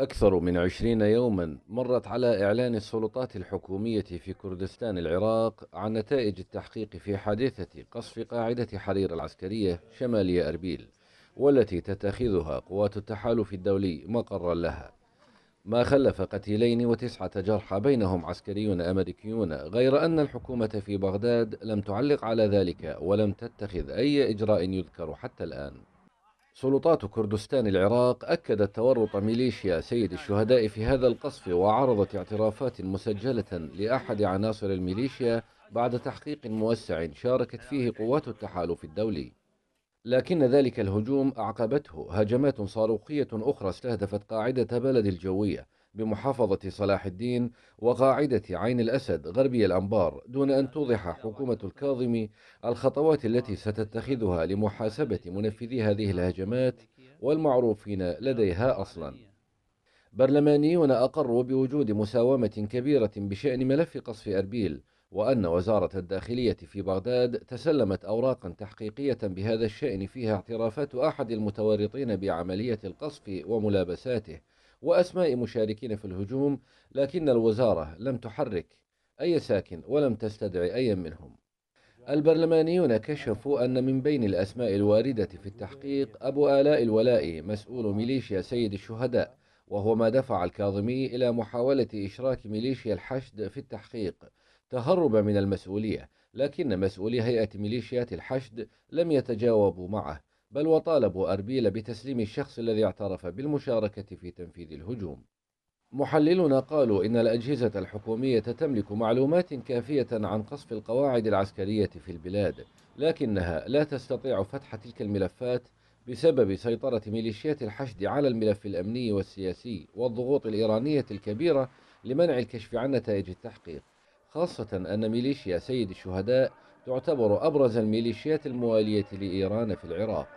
أكثر من عشرين يوما مرت على إعلان السلطات الحكومية في كردستان العراق عن نتائج التحقيق في حادثة قصف قاعدة حرير العسكرية شمالي أربيل والتي تتخذها قوات التحالف الدولي مقرا لها. ما خلف قتيلين وتسعة جرحى بينهم عسكريون أمريكيون غير أن الحكومة في بغداد لم تعلق على ذلك ولم تتخذ أي إجراء يذكر حتى الآن. سلطات كردستان العراق أكدت تورط ميليشيا سيد الشهداء في هذا القصف وعرضت اعترافات مسجلة لأحد عناصر الميليشيا بعد تحقيق موسع شاركت فيه قوات التحالف الدولي. لكن ذلك الهجوم أعقبته هجمات صاروخية أخرى استهدفت قاعدة بلد الجوية بمحافظة صلاح الدين وقاعدة عين الأسد غربي الأنبار دون أن توضح حكومة الكاظمي الخطوات التي ستتخذها لمحاسبة منفذي هذه الهجمات والمعروفين لديها أصلا. برلمانيون أقروا بوجود مساومة كبيرة بشأن ملف قصف أربيل وأن وزارة الداخلية في بغداد تسلمت أوراقا تحقيقية بهذا الشأن فيها اعترافات أحد المتورطين بعملية القصف وملابساته. وأسماء مشاركين في الهجوم لكن الوزارة لم تحرك أي ساكن ولم تستدعي أي منهم. البرلمانيون كشفوا أن من بين الأسماء الواردة في التحقيق أبو آلاء الولاء مسؤول ميليشيا سيد الشهداء وهو ما دفع الكاظمي إلى محاولة إشراك ميليشيا الحشد في التحقيق. تهربا من المسؤولية لكن مسؤولي هيئة ميليشيات الحشد لم يتجاوبوا معه. بل وطالبوا أربيل بتسليم الشخص الذي اعترف بالمشاركة في تنفيذ الهجوم. محللون قالوا إن الأجهزة الحكومية تملك معلومات كافية عن قصف القواعد العسكرية في البلاد لكنها لا تستطيع فتح تلك الملفات بسبب سيطرة ميليشيات الحشد على الملف الأمني والسياسي والضغوط الإيرانية الكبيرة لمنع الكشف عن نتائج التحقيق. خاصة أن ميليشيا سيد الشهداء تعتبر أبرز الميليشيات الموالية لإيران في العراق.